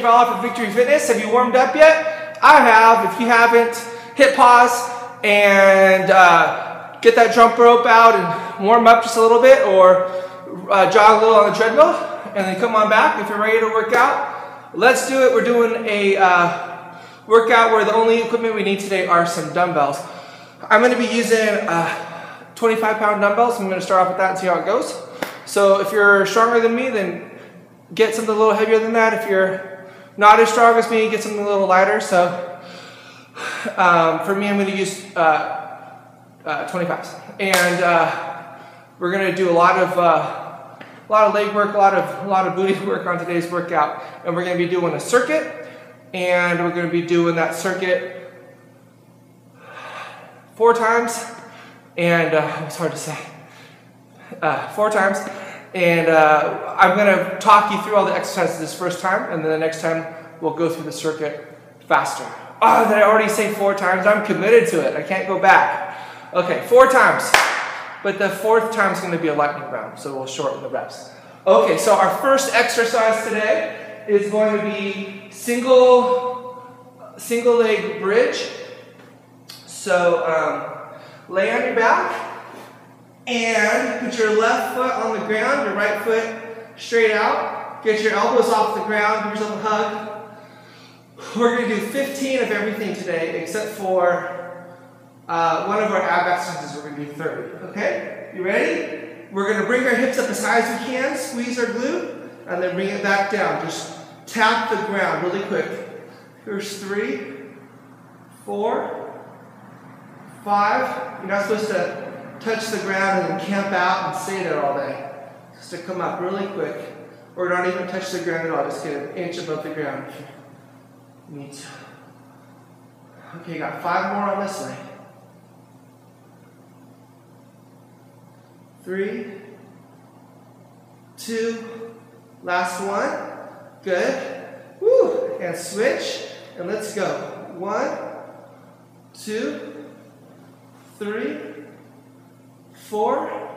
Fowler for Victory Fitness. Have you warmed up yet? I have. If you haven't, hit pause and uh, get that jump rope out and warm up just a little bit or uh, jog a little on the treadmill and then come on back if you're ready to work out. Let's do it. We're doing a uh, workout where the only equipment we need today are some dumbbells. I'm going to be using uh, 25 pound dumbbells. I'm going to start off with that and see how it goes. So if you're stronger than me, then get something a little heavier than that. If you're not as strong as me, get something a little lighter. So um, for me, I'm going to use uh, uh, 25s. And uh, we're going to do a lot of uh, a lot of leg work, a lot of a lot of booty work on today's workout. And we're going to be doing a circuit, and we're going to be doing that circuit four times. And uh, it's hard to say. Uh, four times. And uh, I'm going to talk you through all the exercises this first time, and then the next time we'll go through the circuit faster. Oh, did I already say four times? I'm committed to it. I can't go back. Okay, four times. But the fourth time is going to be a lightning round, so we'll shorten the reps. Okay, so our first exercise today is going to be single, single leg bridge. So um, lay on your back and put your left foot on the ground, your right foot straight out. Get your elbows off the ground, give yourself a hug. We're going to do 15 of everything today, except for uh, one of our ab exercises, we're going to do 30. Okay? You ready? We're going to bring our hips up as high as we can, squeeze our glute, and then bring it back down. Just tap the ground really quick. Here's three, four, five. You're not supposed to touch the ground and then camp out and stay there all day. Just to come up really quick. Or not even touch the ground at all, just get an inch above the ground. Neat. Okay, you got five more on this side. Three, two, last one. Good. Woo! And switch. And let's go. One, two, three, four,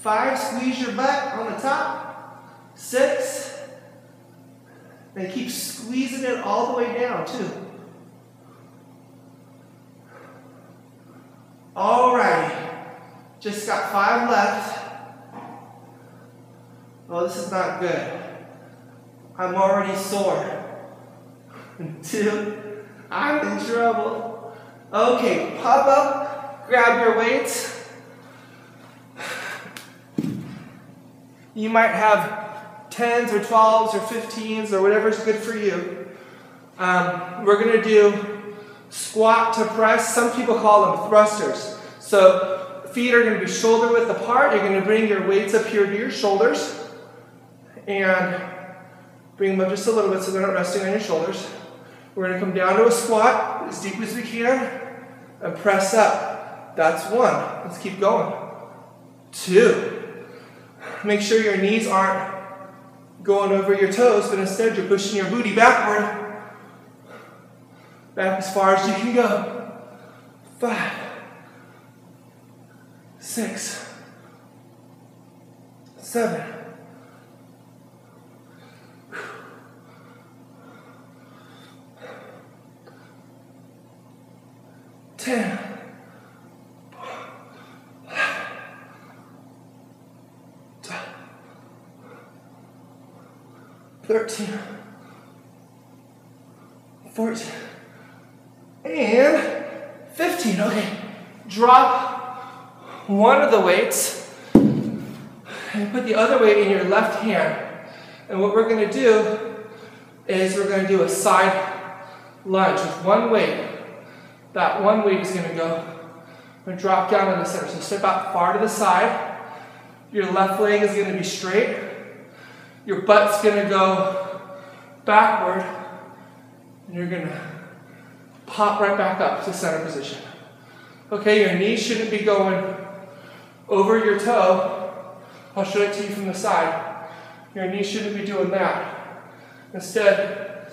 five, squeeze your butt on the top, six, then keep squeezing it all the way down too. Alrighty, just got five left. Oh, this is not good. I'm already sore. Two, I'm in trouble. Okay, pop up, grab your weights. You might have 10s or 12s or 15s or whatever's good for you. Um, we're going to do squat to press. Some people call them thrusters. So feet are going to be shoulder width apart. You're going to bring your weights up here to your shoulders and bring them up just a little bit so they're not resting on your shoulders. We're going to come down to a squat as deep as we can and press up. That's one. Let's keep going. Two. Make sure your knees aren't going over your toes, but instead you're pushing your booty backward. Back as far as you can go. Five, six, seven, ten. 13, 14, and 15. Okay, drop one of the weights and put the other weight in your left hand. And what we're going to do is we're going to do a side lunge with one weight. That one weight is going to go and drop down in the center. So step out far to the side. Your left leg is going to be straight. Your butt's going to go backward, and you're going to pop right back up to center position. Okay, your knee shouldn't be going over your toe. I'll show it to you from the side. Your knee shouldn't be doing that. Instead,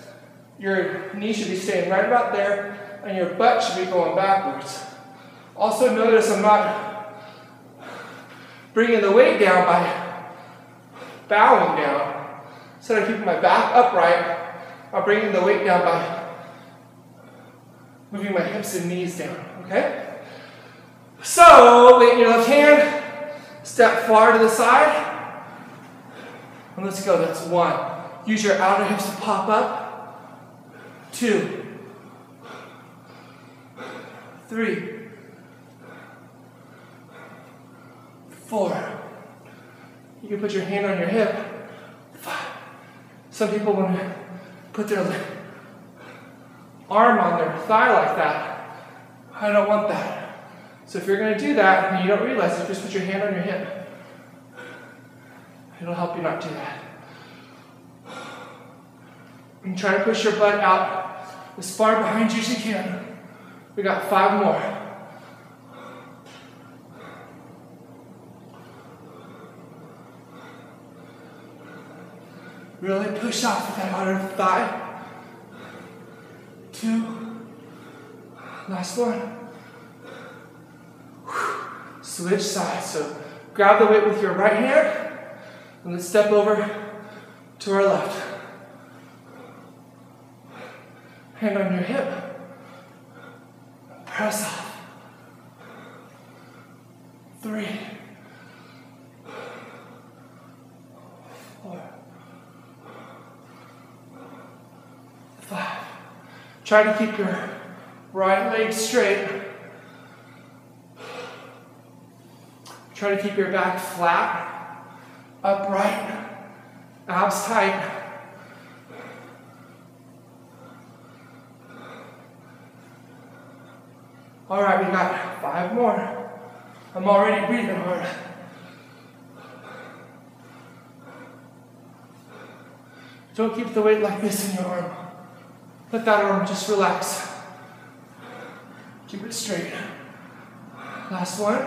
your knee should be staying right about there, and your butt should be going backwards. Also, notice I'm not bringing the weight down by bowing down. Instead of keeping my back upright, I'm bringing the weight down by moving my hips and knees down, okay? So, in your left hand, step far to the side, and let's go, that's one. Use your outer hips to pop up, two, three, four. You can put your hand on your hip. Some people want to put their arm on their thigh like that. I don't want that. So if you're going to do that and you don't realize it, just put your hand on your hip. It'll help you not do that. And try to push your butt out as far behind you as you can. We got five more. Really push off with that outer thigh. Two. Last one. Switch sides. So grab the weight with your right hand and let's step over to our left. Hand on your hip. Press off. Three. Five. Try to keep your right leg straight. Try to keep your back flat, upright, abs tight. All right, we got five more. I'm already breathing hard. Don't keep the weight like this in your arm. Let that arm just relax. Keep it straight. Last one.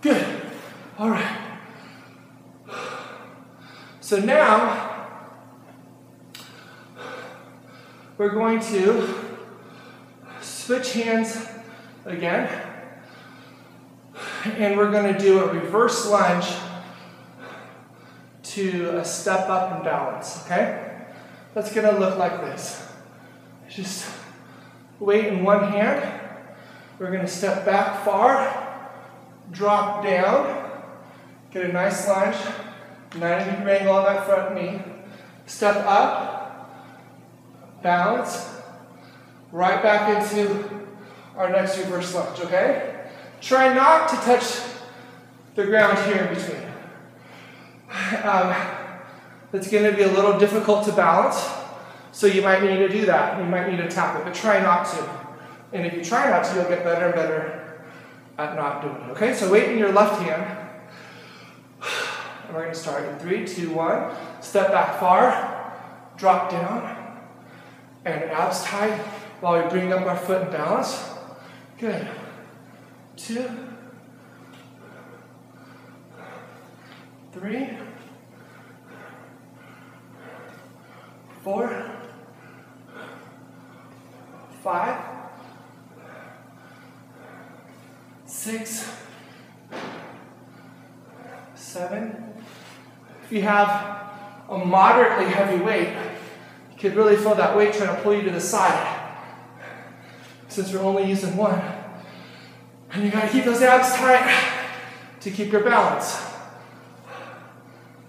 Good. All right. So now we're going to switch hands again. And we're going to do a reverse lunge to a step up and balance, okay? That's going to look like this. Just weight in one hand. We're going to step back far, drop down, get a nice lunge, 90 degree angle on that front knee. Step up, balance, right back into our next reverse lunge, okay? Try not to touch the ground here in between. Um, it's going to be a little difficult to balance, so you might need to do that. You might need to tap it, but try not to. And if you try not to, you'll get better and better at not doing it. Okay, so weight in your left hand. And we're going to start in three, two, one. Step back far, drop down, and abs tight while we bring up our foot in balance. Good. Two, three, four, five, six, seven. If you have a moderately heavy weight, you could really feel that weight trying to pull you to the side. Since we're only using one. And you gotta keep those abs tight to keep your balance.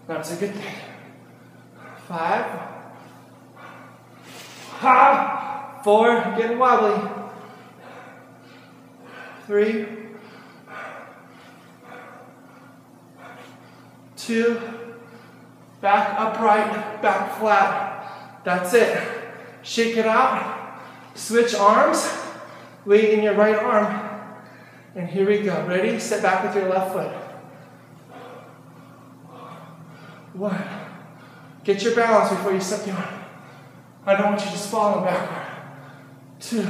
That's a good thing. Five. Ha! Four, getting wobbly. Three. Two. Back upright, back flat. That's it. Shake it out. Switch arms. Weight in your right arm. And here we go. Ready? Step back with your left foot. One. Get your balance before you step down. I don't want you just falling backward. Two.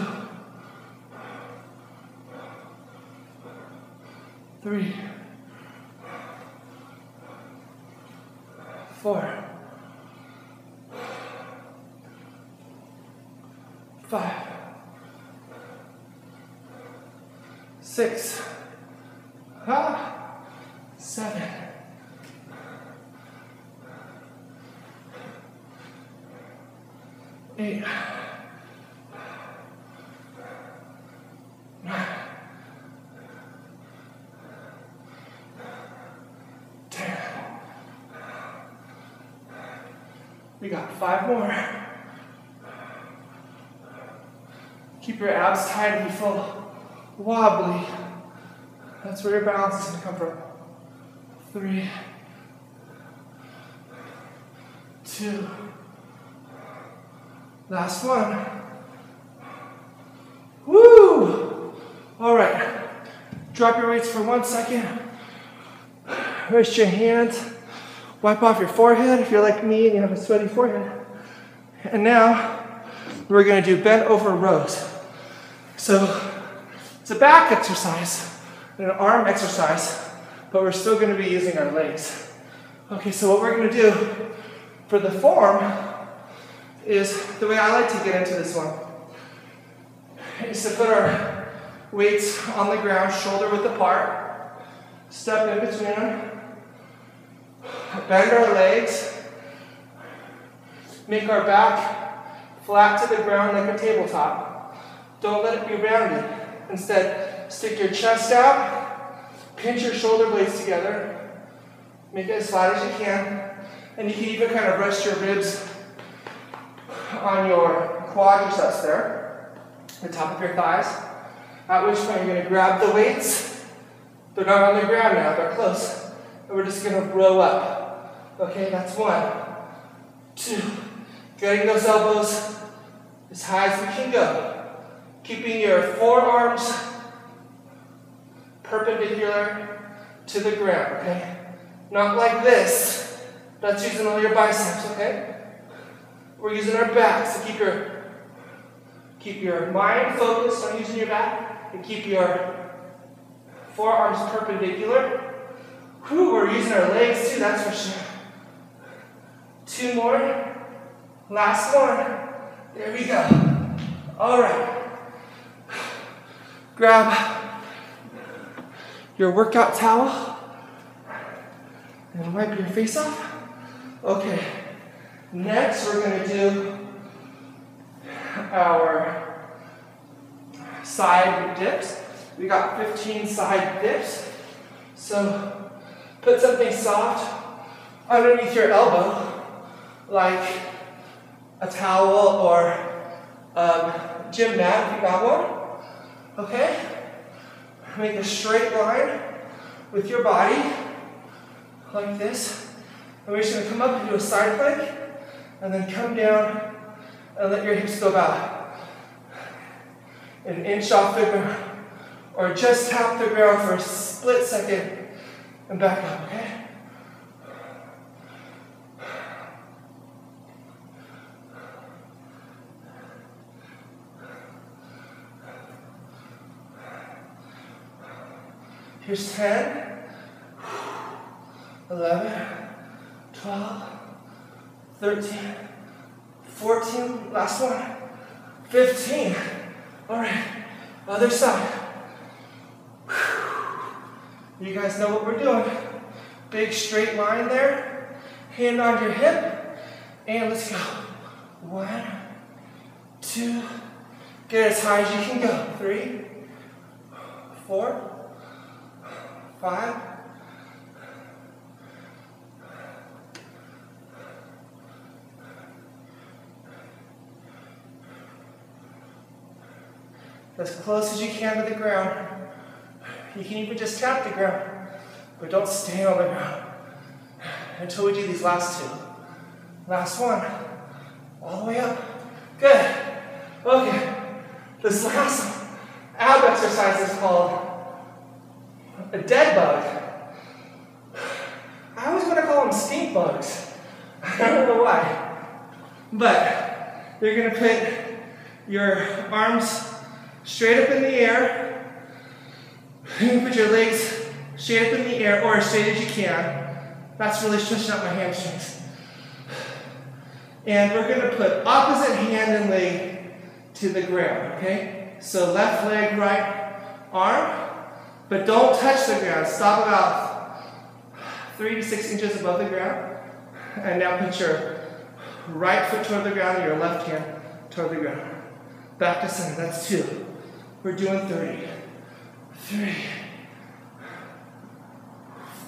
Three. Four. Five. Six. Ah. Seven nine, ten. We got five more. Keep your abs tight if you feel wobbly. That's where your balance is going to come from. Three, two, last one. Woo! All right. Drop your weights for one second. Rest your hands. Wipe off your forehead if you're like me and you have a sweaty forehead. And now we're going to do bent over rows. So it's a back exercise an arm exercise, but we're still going to be using our legs. Okay, so what we're going to do for the form is the way I like to get into this one is to put our weights on the ground, shoulder width apart, step in between them, bend our legs, make our back flat to the ground like a tabletop. Don't let it be rounded. Instead, Stick your chest out, pinch your shoulder blades together, make it as flat as you can, and you can even kind of rest your ribs on your quadriceps there, the top of your thighs. At which point you're going to grab the weights. They're not on the ground now, they're close. And we're just going to row up. Okay, that's one, two. Getting those elbows as high as we can go. Keeping your forearms perpendicular to the ground, okay? Not like this. That's using all your biceps, okay? We're using our back, so keep your keep your mind focused on using your back and keep your forearms perpendicular. Whew, we're using our legs too, that's for sure. Two more. Last one. There we go. All right. Grab your workout towel and wipe your face off. Okay, next we're going to do our side dips. We got 15 side dips. So put something soft underneath your elbow, like a towel or um, gym mat if you got one. Okay? Make a straight line with your body, like this. And we're just going to come up and do a side plank, and then come down and let your hips go back. An inch off the ground, or just tap the ground for a split second and back up, okay? Here's 10, 11, 12, 13, 14, last one, 15. All right, other side. You guys know what we're doing. Big straight line there, hand on your hip, and let's go. One, two, get as high as you can go. Three, four, Five. As close as you can to the ground. You can even just tap the ground, but don't stay on the ground until we do these last two. Last one. All the way up. Good. Okay. This last ab exercise is called a dead bug. I always want to call them stink bugs. I don't know why. But you're going to put your arms straight up in the air. You put your legs straight up in the air or as straight as you can. That's really stretching out my hamstrings. And we're going to put opposite hand and leg to the ground, okay? So left leg, right arm, but don't touch the ground. Stop about three to six inches above the ground. And now put your right foot toward the ground and your left hand toward the ground. Back to center, that's two. We're doing three, three,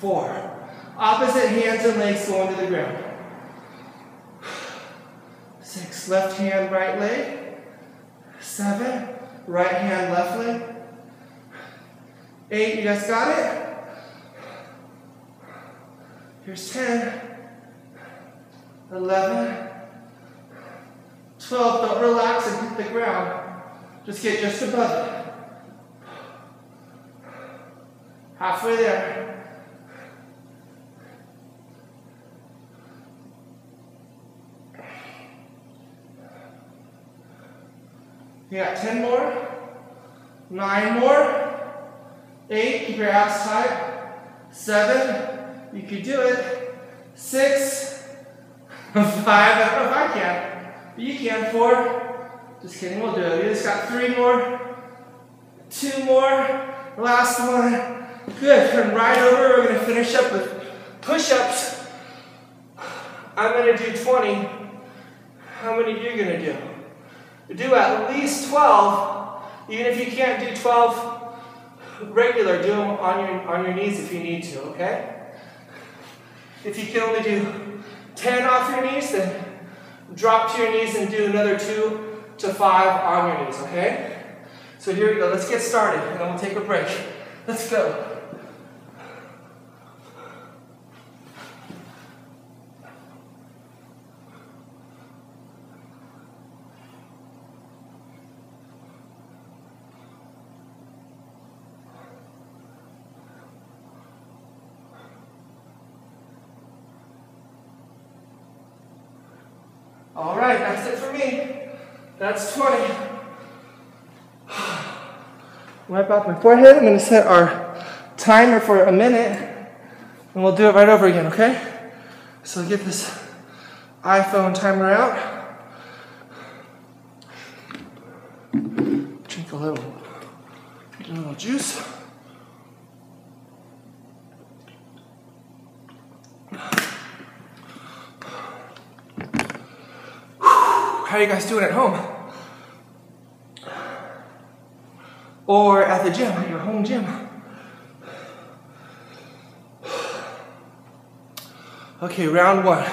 four. Opposite hands and legs going to the ground. Six, left hand, right leg. Seven, right hand, left leg. Eight, you guys got it? Here's 10, 11, 12. Don't relax and hit the ground. Just get just above it. Halfway there. You got 10 more, 9 more, 8, keep your abs tight, 7, you can do it, 6, 5, I don't know if I can, but you can, 4, just kidding, we'll do it. We just got 3 more, 2 more, last one, good, turn right over, we're to finish up with push-ups. I'm to do 20. How many are you to do? Do at least 12. Even if you can't do 12 regular, do them on your, on your knees if you need to, okay? If you can only do 10 off your knees, then drop to your knees and do another 2 to 5 on your knees, okay? So here we go. Let's get started, and then we'll take a break. Let's go. All right, that's it for me. That's 20. Wipe off my forehead. I'm going to set our timer for a minute, and we'll do it right over again, okay? So get this iPhone timer out. Drink a little, a little juice. How are you guys doing at home? Or at the gym, at your home gym? Okay, round one.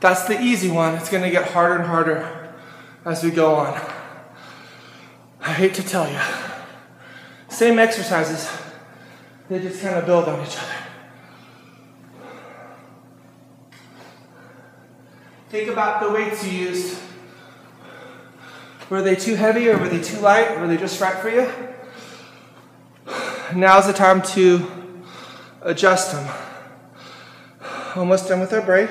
That's the easy one. It's going to get harder and harder as we go on. I hate to tell you. Same exercises, they just kind of build on each other. Think about the weights you used were they too heavy or were they too light? Were they just right for you? Now's the time to adjust them. Almost done with our break.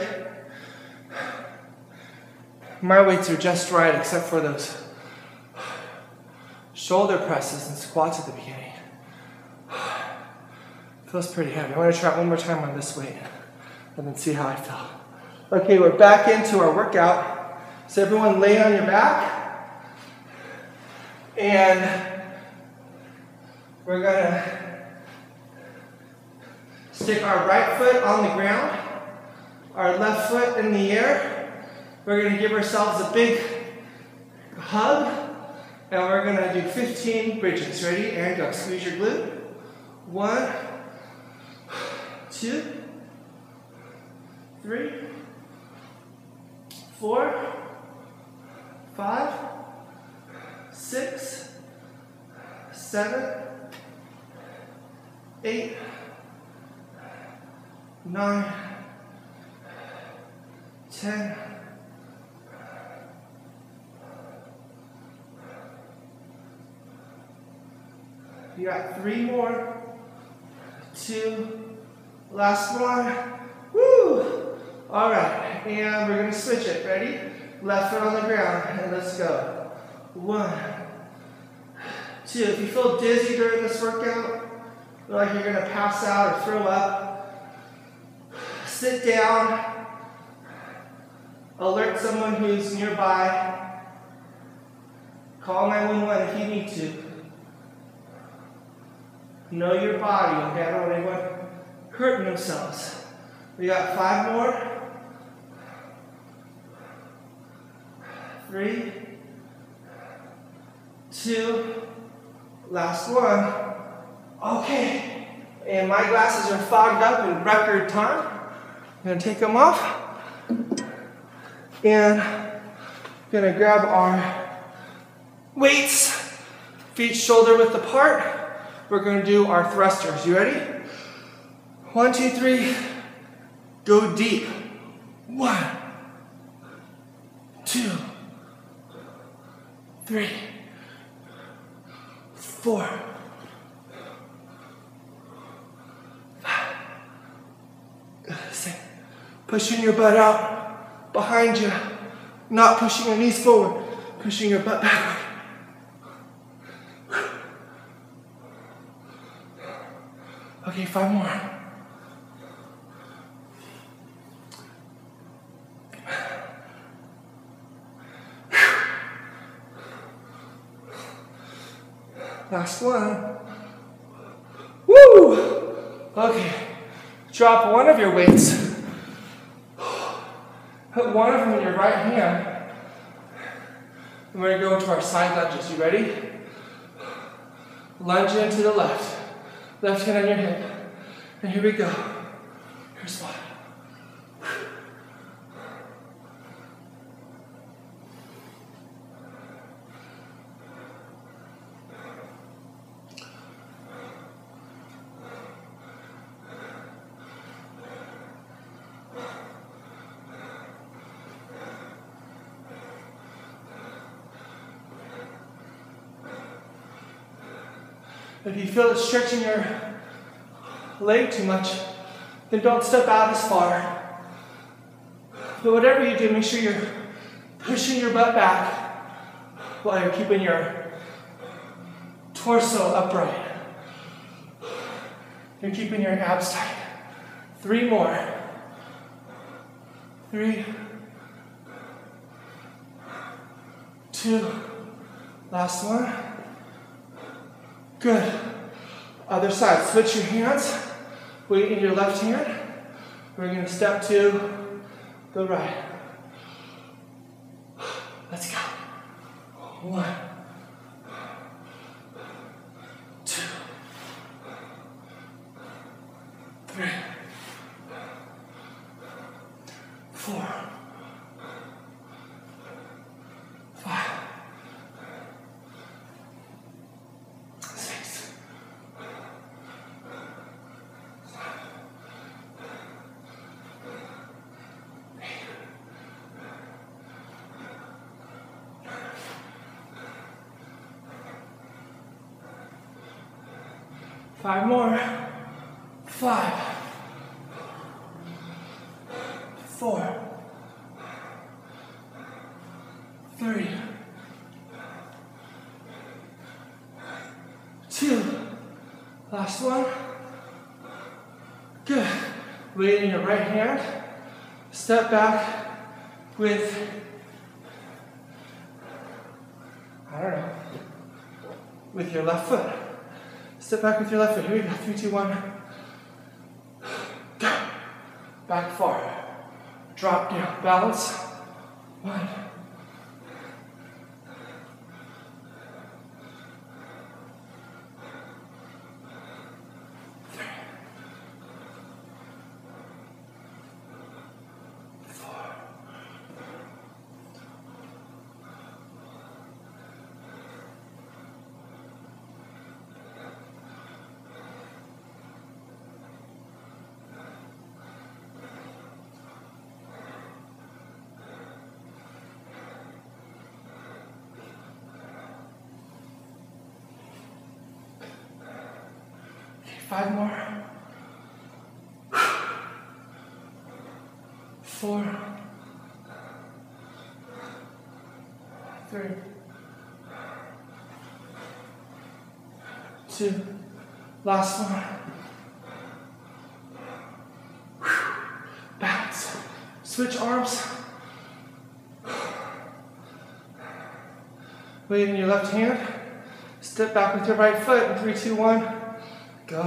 My weights are just right except for those shoulder presses and squats at the beginning. Feels pretty heavy. I want to try it one more time on this weight and then see how I feel. Okay, we're back into our workout. So everyone lay on your back. And we're going to stick our right foot on the ground, our left foot in the air. We're going to give ourselves a big hug, and we're going to do 15 bridges. Ready? And go. Squeeze your glute. One, two, three, four, five, six, seven, eight, nine, ten, You got three more, two, last one. Woo! All right, and we're gonna switch it. Ready? Left foot on the ground, and let's go. One, two. If you feel dizzy during this workout, like you're going to pass out or throw up, sit down, alert someone who's nearby, call 911 if you need to. Know your body, okay? I don't want anyone hurting themselves. We got five more. Three two, last one. Okay, and my glasses are fogged up in record time. I'm gonna take them off and gonna grab our weights, feet shoulder width apart. We're gonna do our thrusters. You ready? One, two, three, go deep. One, two, three, four, five, six. Pushing your butt out behind you, not pushing your knees forward, pushing your butt backward. Okay, five more. Last one. Woo! Okay. Drop one of your weights. Put one of them in your right hand. And we're going to go into our side lunges. You ready? Lunge into the left. Left hand on your hip. And here we go. Here's one. If you feel it stretching your leg too much, then don't step out as far. But whatever you do, make sure you're pushing your butt back while you're keeping your torso upright. You're keeping your abs tight. Three more. Three. Two. Last one. Good. Other side. Switch your hands. Weight in your left hand. We're going to step to the right. Let's go. One. Five more. Five. Four. Three. Two. Last one. Good. Weight in your right hand. Step back with, I don't know, with your left foot. Step back with your left foot. Here we go. Three, two, one. Go. Back far. Drop down. Balance. One. Three. Four. Okay, five more. Four. Three. Two. Last one. Bounce. Switch arms. Weight in your left hand. Step back with your right foot three, two, one. Go.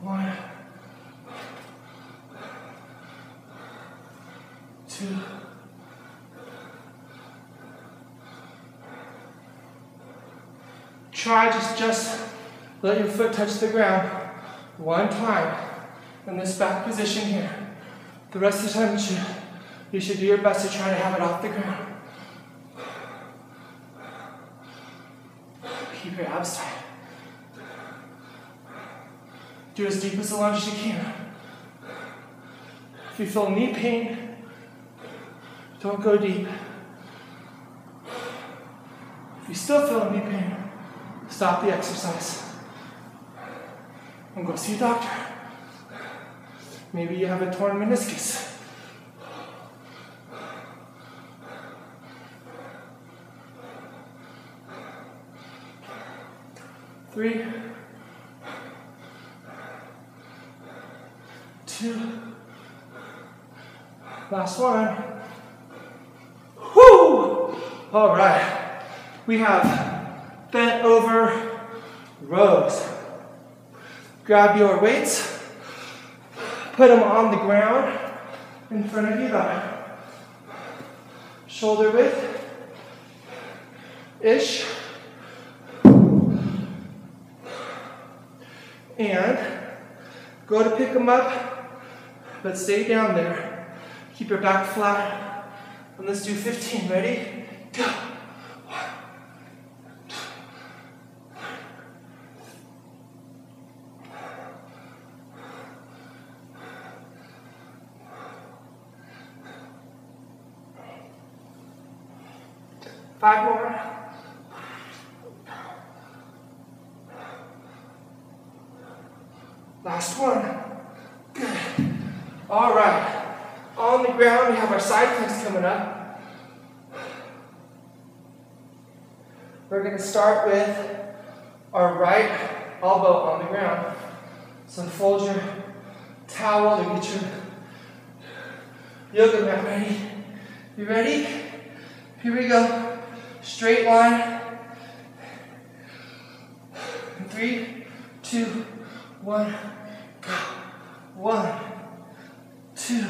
One. Two. try just just let your foot touch the ground one time in this back position here. The rest of the time you should, you should do your best to try to have it off the ground. Keep your abs tight. Do as deep as the lunge as you can. If you feel knee pain, don't go deep. If you still feel knee pain, stop the exercise and go see a doctor. Maybe you have a torn meniscus. Three, two, last one. Whoo! All right. We have bent over rows. Grab your weights, put them on the ground in front of you, about shoulder width ish. And go to pick them up, but stay down there. Keep your back flat. And let's do 15. Ready? Go. Five more. Last one. Good. All right. On the ground, we have our side planks coming up. We're going to start with our right elbow on the ground. So fold your towel to get your yoga mat ready. You ready? Here we go. Straight line. Three, two, one, go. One, two,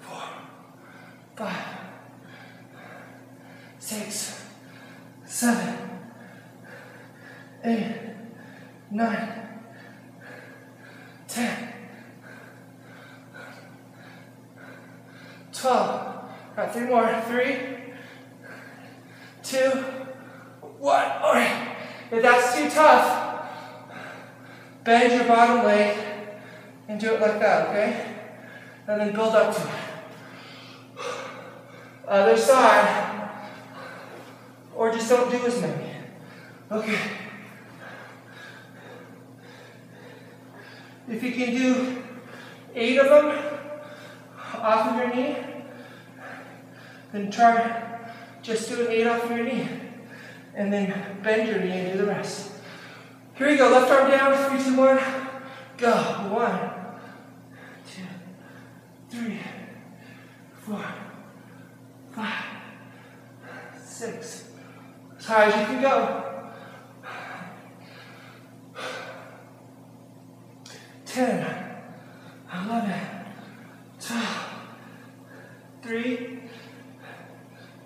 four, five, six, seven, eight, nine, ten, twelve. Got three more. Three, two, one. All right. If that's too tough, bend your bottom leg do it like that, okay? And then build up to it. Other side. Or just don't do as many. Okay. If you can do eight of them off of your knee, then try just doing eight off of your knee. And then bend your knee and do the rest. Here we go. Left arm down. Three, two, one. Go. One, three, four, five, six. As high as you can go. Ten, eleven, twelve, three,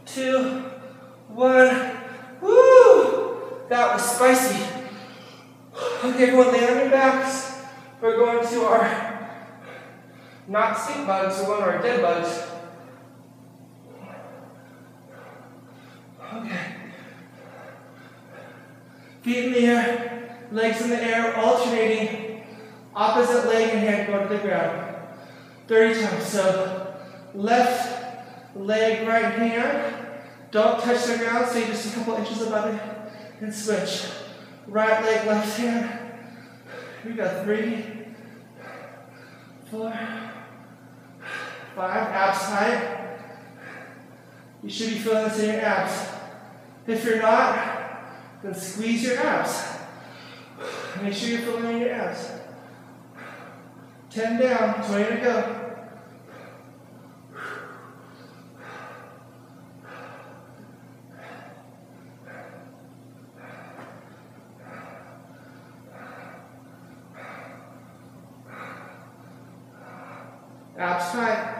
two, one. Woo! That was spicy. Okay, everyone lay on your backs. We're going to our not stink bugs, going our dead bugs. Okay. Feet in the air, legs in the air, alternating. Opposite leg and hand go to the ground. 30 times. So left leg, right hand. Don't touch the ground, stay just a couple inches above it and switch. Right leg, left hand. We got three, four, five, abs tight. You should be feeling this in your abs. If you're not, then squeeze your abs. Make sure you're feeling in your abs. 10 down, 20 to go. Abs tight.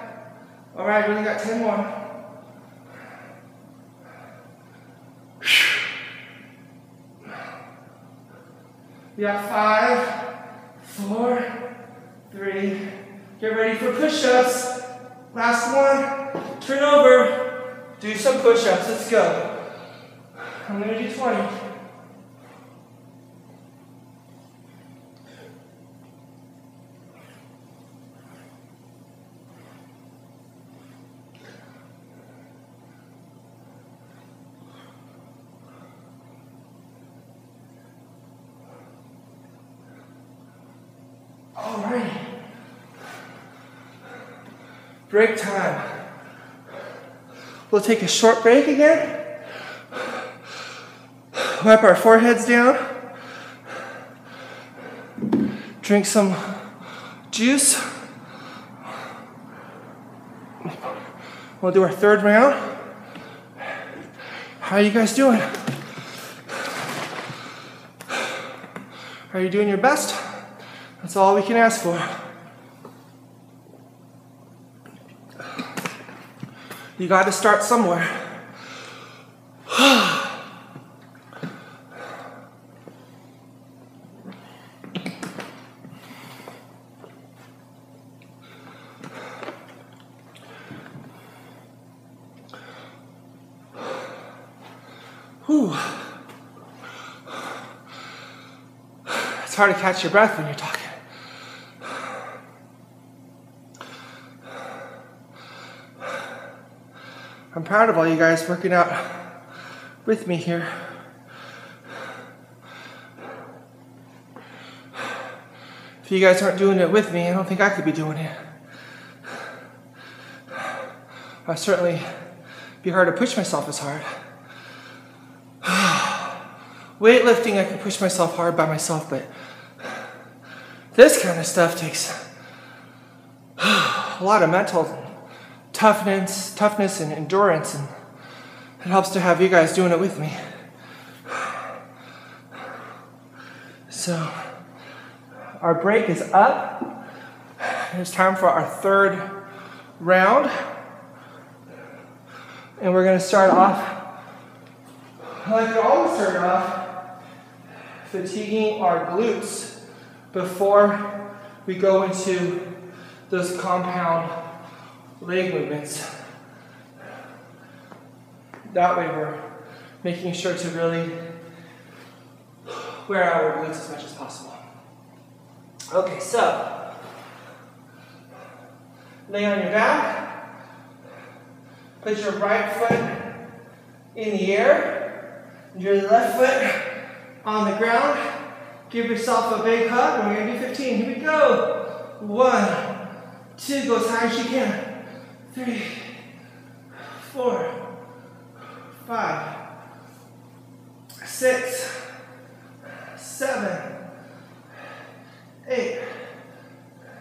All right, we only got 10 more. We got five, four, three. Get ready for push-ups. Last one. Turn over. Do some push-ups. Let's go. I'm gonna do 20. Break time. We'll take a short break again. Wipe our foreheads down. Drink some juice. We'll do our third round. How are you guys doing? Are you doing your best? That's all we can ask for. You got to start somewhere. It's hard to catch your breath when you're talking. I'm proud of all you guys working out with me here. If you guys aren't doing it with me, I don't think I could be doing it. I certainly be hard to push myself as hard. Weightlifting, I can push myself hard by myself, but this kind of stuff takes a lot of mental toughness, toughness and endurance, and it helps to have you guys doing it with me. So, our break is up. It's time for our third round. And we're going to start off like we always start off, fatiguing our glutes before we go into those compound leg movements. That way we're making sure to really wear our glutes as much as possible. Okay, so lay on your back. Put your right foot in the air, your left foot on the ground. Give yourself a big hug. We're gonna do 15. Here we go. One, two, go as high as you can three, four, five, six, seven, eight,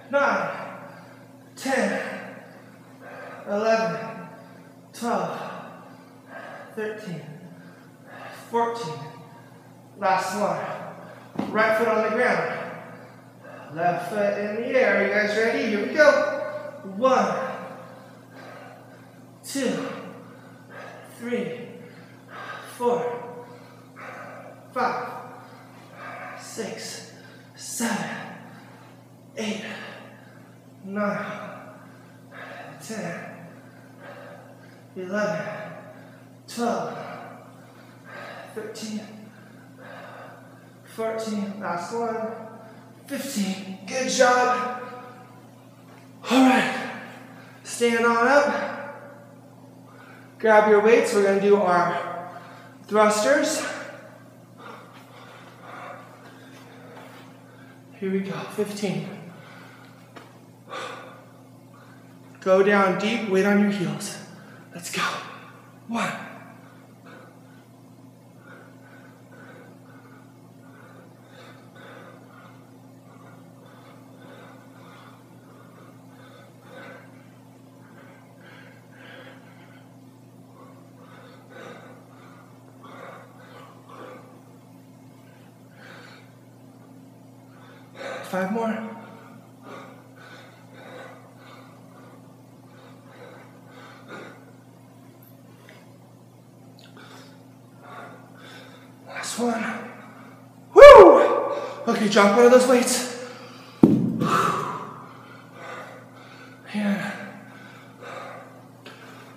nine, ten, eleven, twelve, thirteen, fourteen. Last one. Right foot on the ground. Left foot in the air. You guys ready? Here we go. One two, three, four, five, six, seven, eight, nine, ten, eleven, twelve, thirteen, fourteen. last one, 15. Good job. All right, stand on up. Grab your weights. We're going to do our thrusters. Here we go. 15. Go down deep, weight on your heels. Let's go. One. Five more. Drop one of those weights. And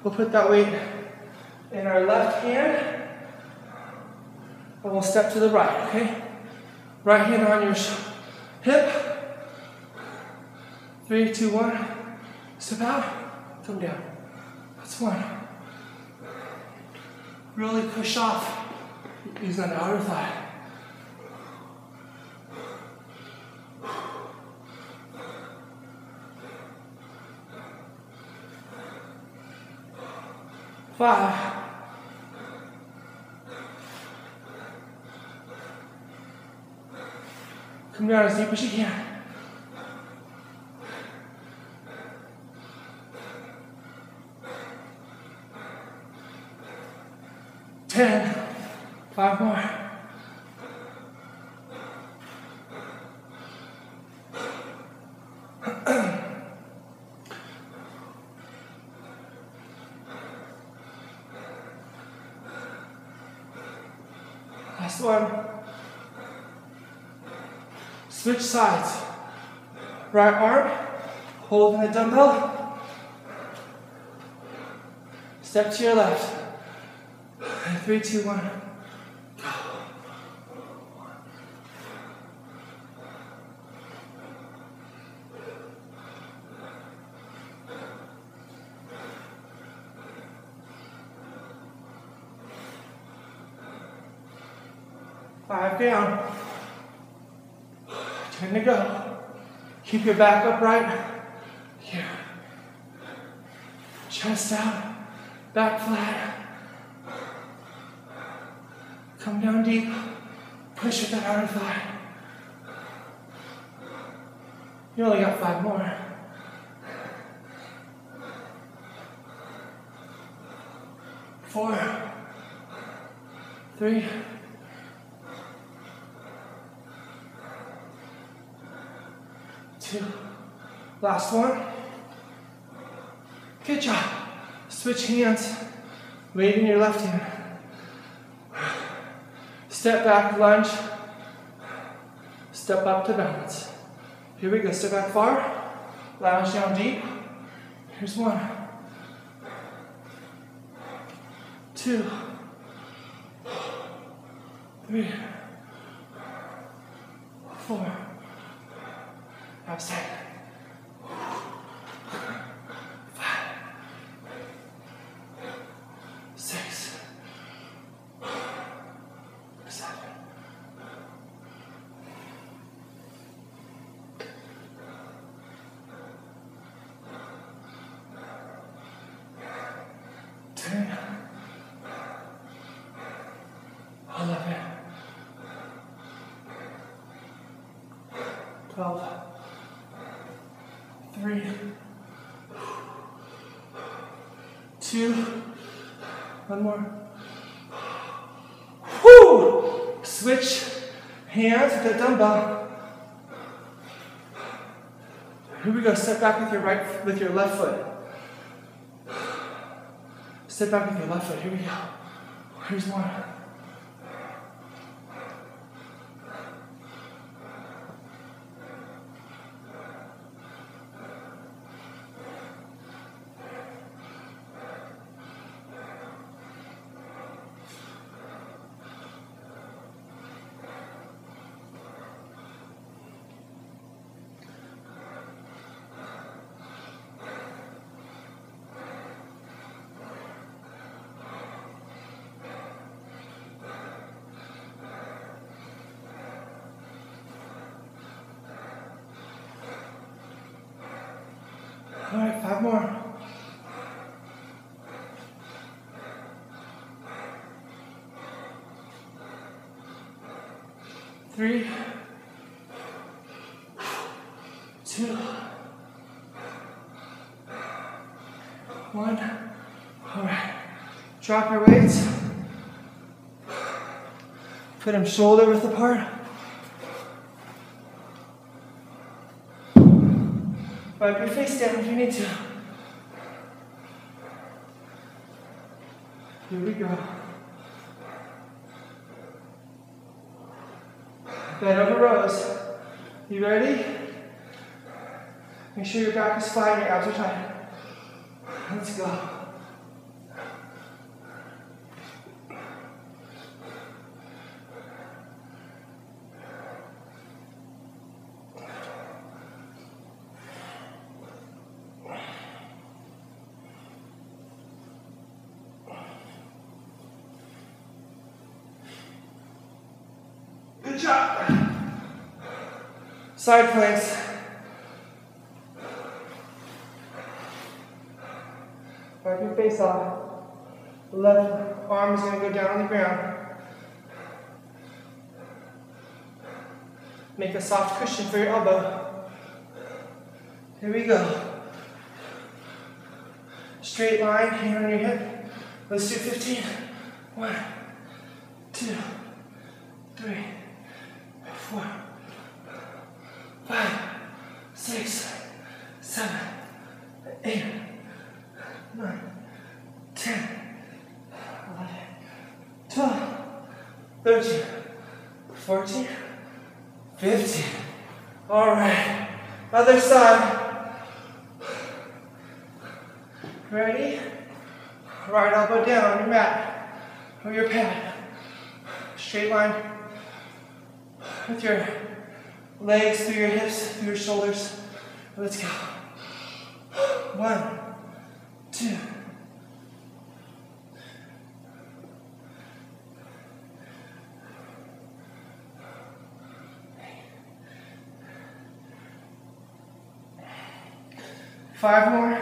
we'll put that weight in our left hand. And we'll step to the right, okay? Right hand on your hip. Three, two, one. Step out, come down. That's one. Really push off Use that outer thigh. Five. Come down as deep as you can. Ten. Five more. Last one. Switch sides. Right arm, holding the dumbbell. Step to your left. Three, two, one. Go. Five down. Ten to go. Keep your back upright. Here. Chest out. Back flat. Come down deep. Push with that outer thigh. You only got five more. Four. Three. Two. Last one. Good job. Switch hands. Weight in your left hand. Step back, lunge. Step up to balance. Here we go. Step back far. Lunge down deep. Here's one. Two. Three. Four. Outside. Five. Six. Seven. Ten. Eleven. Twelve. Three. Two. One more. Whoo! Switch hands with the dumbbell. Here we go. Step back with your right with your left foot. Step back with your left foot. Here we go. Here's one. All right, five more. Three, two, one. All right, drop your weights. Put them shoulder width apart. Wipe your face down if you need to. Here we go. Bend over rows. You ready? Make sure your back is flat and your abs are tight. Let's go. Good job. Side planks. Wipe your face off. Left arm is going to go down on the ground. Make a soft cushion for your elbow. Here we go. Straight line, hand on your hip. Let's do 15. One, two, three four, five, six, seven, eight, nine, ten, eleven, twelve, thirteen, fourteen, fifteen. All right, other side. Ready? Right elbow down on your mat or your pad. Straight line with your legs through your hips, through your shoulders. Let's go. One, two. Five more.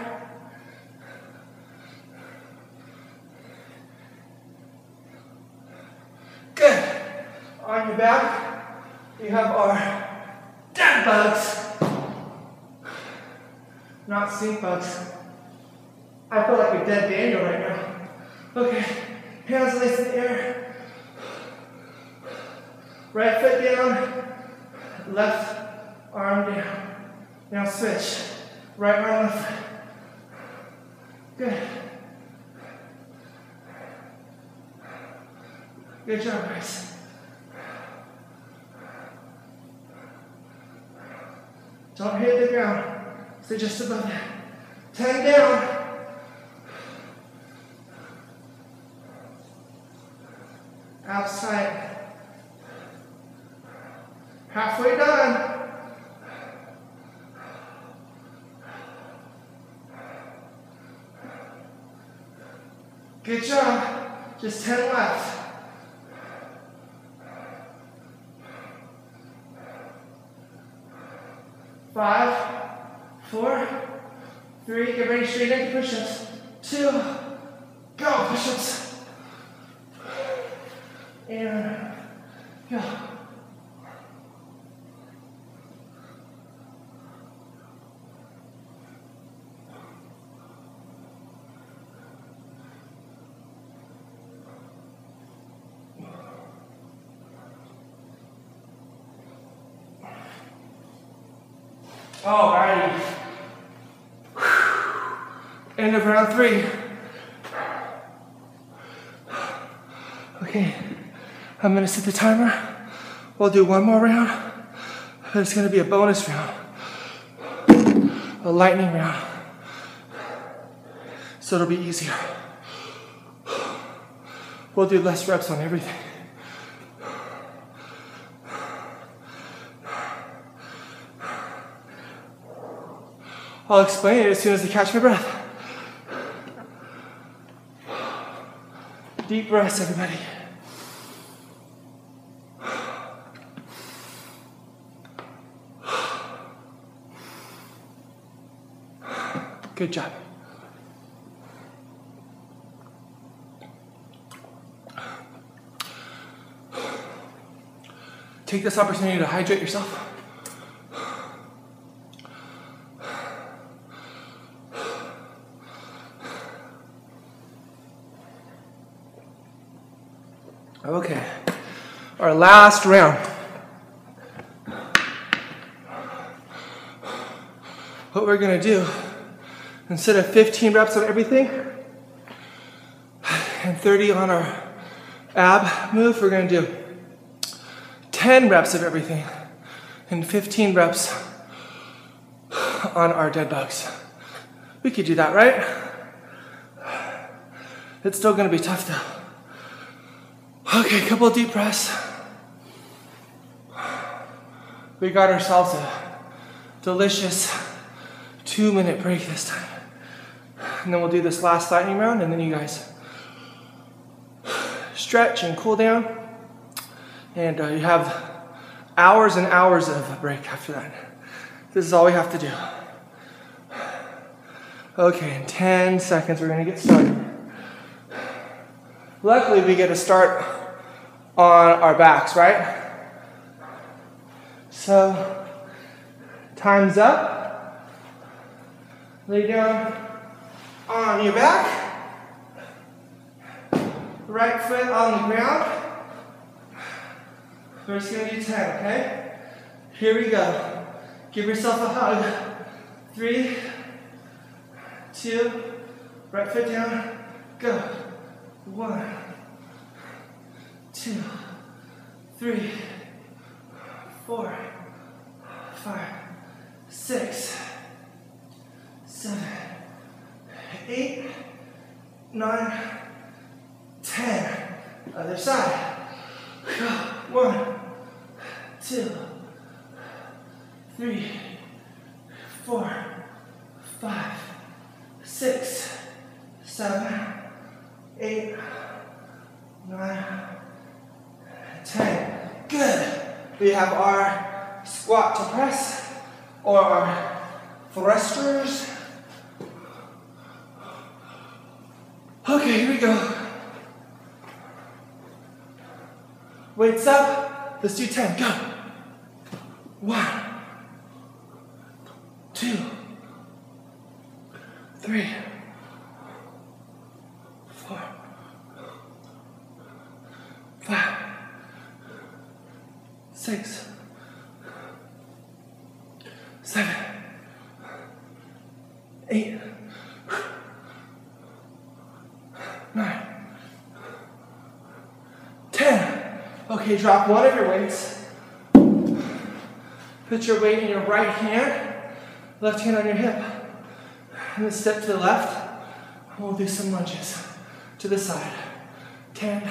Good. On your back, you have our dead bugs, not stink bugs. I feel like a dead Daniel right now. Okay, hands lace in the air. Right foot down, left arm down. Now switch. Right arm, left. Good. Good job, guys. Don't hit the ground. Stay just above that. Ten down. Outside. Halfway done. Good job. Just 10 left. Five, four, three, get ready, straight into push-ups. Two, go, push-ups. And go. Alrighty. Three. Okay, I'm gonna set the timer. We'll do one more round, it's gonna be a bonus round, a lightning round. So it'll be easier. We'll do less reps on everything. I'll explain it as soon as I catch my breath. Deep breaths, everybody. Good job. Take this opportunity to hydrate yourself. Okay, our last round. What we're gonna do, instead of 15 reps on everything and 30 on our ab move, we're gonna do 10 reps of everything and 15 reps on our dead bugs. We could do that, right? It's still gonna be tough though. Okay, couple deep breaths. We got ourselves a delicious two minute break this time. And then we'll do this last lightning round, and then you guys stretch and cool down. And uh, you have hours and hours of a break after that. This is all we have to do. Okay, in 10 seconds, we're gonna get started. Luckily, we get to start on our backs, right? So, time's up. Lay down on your back. Right foot on the ground. First, gonna do 10, okay? Here we go. Give yourself a hug. Three, two, right foot down, go. One, two, three, four, five, six, seven, eight, nine, ten. Other side. One, two, three, four, five, six, seven, eight, nine, ten. Good. We have our squat to press or thrusters. Okay, here we go. Weights up. Let's do 10. Go. One, two, three, four, five, six, seven, eight, nine, ten. Okay, drop one of your weights. Put your weight in your right hand, left hand on your hip. And then step to the left. We'll do some lunges to the side. 10,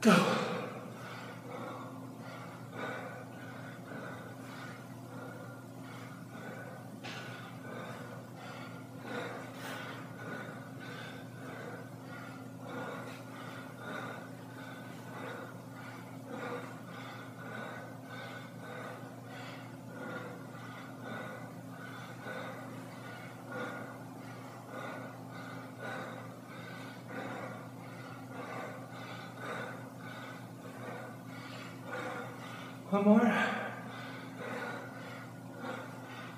go. One more.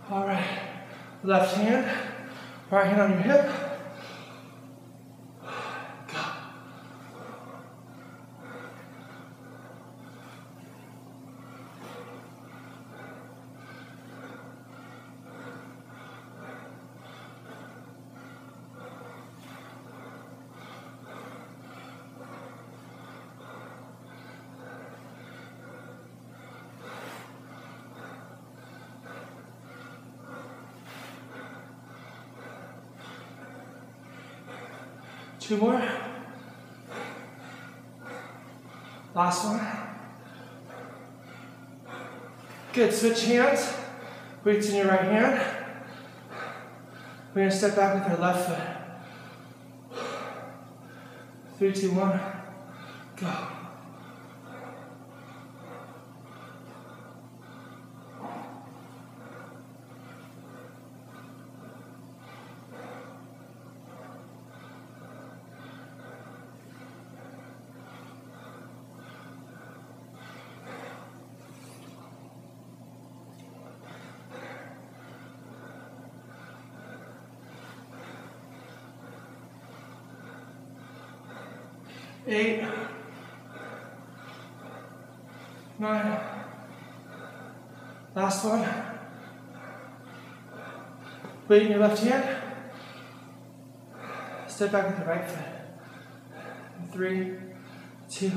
All right. Left hand, right hand on your hip. Go. Two more. Last one. Good. Switch hands. Weights in your right hand. We're gonna step back with our left foot. Three, two, one. Go. Eight, nine, last one. Weight in your left hand. Step back with the right foot. Three, two,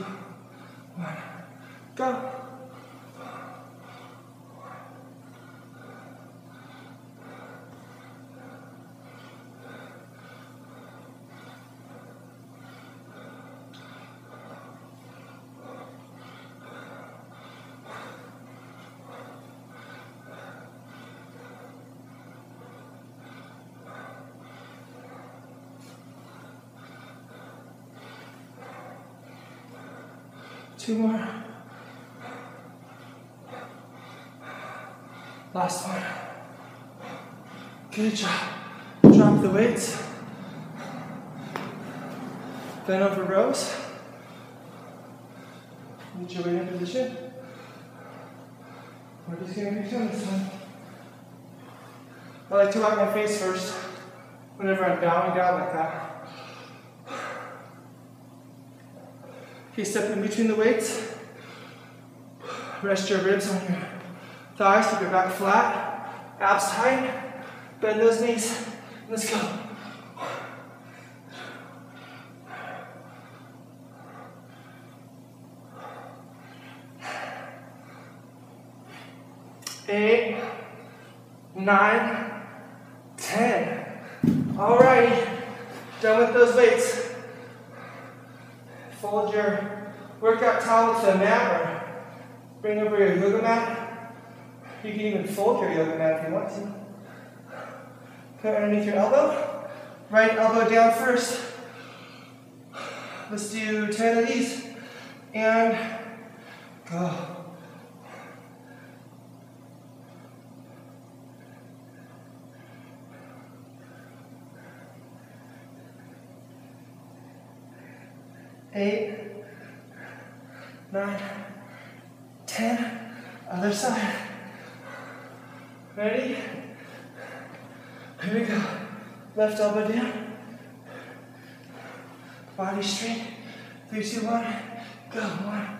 Two more. Last one. Good job. Drop the weights. Bend over rows. Get your weight in position. We're just gonna do this one. I like to wipe my face first whenever I'm bowing down like that. Okay, step in between the weights. Rest your ribs on your thighs, keep your back flat, abs tight, bend those knees. Let's go. Eight, nine, ten. All righty, done with those weights. Fold your workout towel to the mat or bring over your yoga mat. You can even fold your yoga mat if you want to. Put it underneath your elbow. Right elbow down first. Let's do 10 of these. And go. Eight, nine, ten. Other side. Ready? Here we go. Left elbow down. Body straight. Three, two, one. Go. One.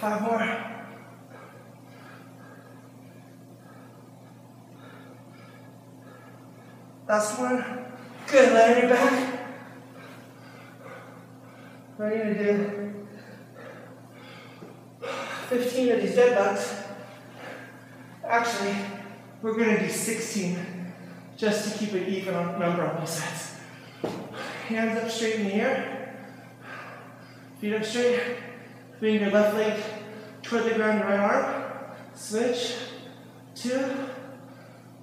Five more. Last one. Good, laying your back. Ready to do 15 of these dead bugs. Actually, we're gonna do 16 just to keep it even on number on both sides. Hands up straight in the air. Feet up straight. Bring your left leg toward the ground, right arm. Switch. Two,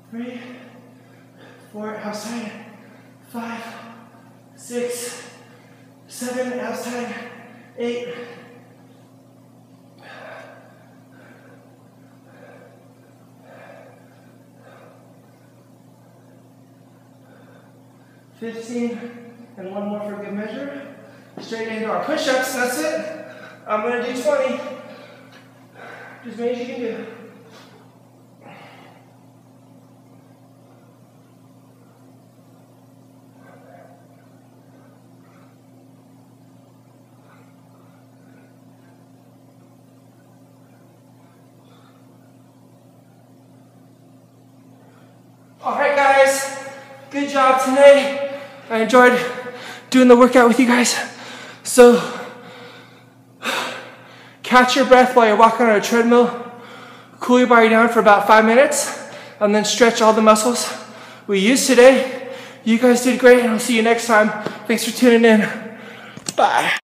three, four, outside, five, six, seven, outside, eight, Fifteen, and one more for good measure. Straight into our push-ups, that's it. I'm gonna do 20. Just many as you can do. All right, guys, today. I enjoyed doing the workout with you guys. So, catch your breath while you're walking on a treadmill, cool your body down for about five minutes, and then stretch all the muscles we used today. You guys did great, and I'll see you next time. Thanks for tuning in. Bye.